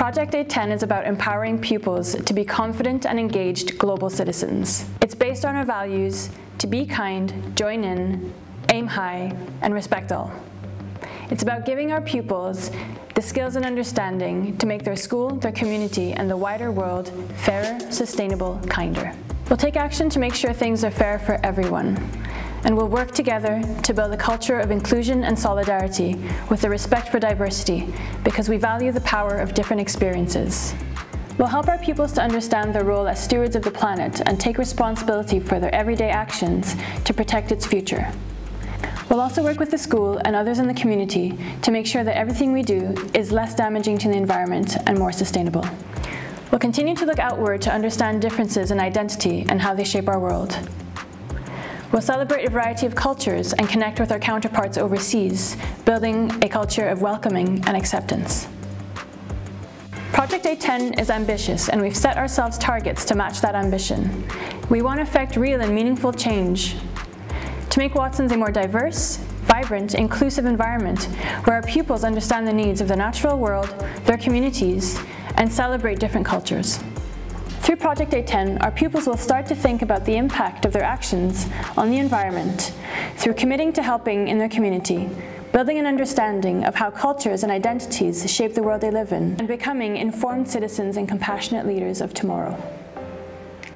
Project 810 is about empowering pupils to be confident and engaged global citizens. It's based on our values to be kind, join in, aim high, and respect all. It's about giving our pupils the skills and understanding to make their school, their community, and the wider world fairer, sustainable, kinder. We'll take action to make sure things are fair for everyone, and we'll work together to build a culture of inclusion and solidarity with a respect for diversity because we value the power of different experiences. We'll help our pupils to understand their role as stewards of the planet and take responsibility for their everyday actions to protect its future. We'll also work with the school and others in the community to make sure that everything we do is less damaging to the environment and more sustainable. We'll continue to look outward to understand differences in identity and how they shape our world. We'll celebrate a variety of cultures and connect with our counterparts overseas, building a culture of welcoming and acceptance. Project 810 is ambitious and we've set ourselves targets to match that ambition. We want to effect real and meaningful change to make Watson's a more diverse, vibrant, inclusive environment where our pupils understand the needs of the natural world, their communities, and celebrate different cultures. Through Project 810, our pupils will start to think about the impact of their actions on the environment through committing to helping in their community, building an understanding of how cultures and identities shape the world they live in, and becoming informed citizens and compassionate leaders of tomorrow.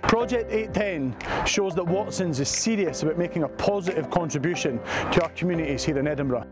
Project 810 shows that Watson's is serious about making a positive contribution to our communities here in Edinburgh.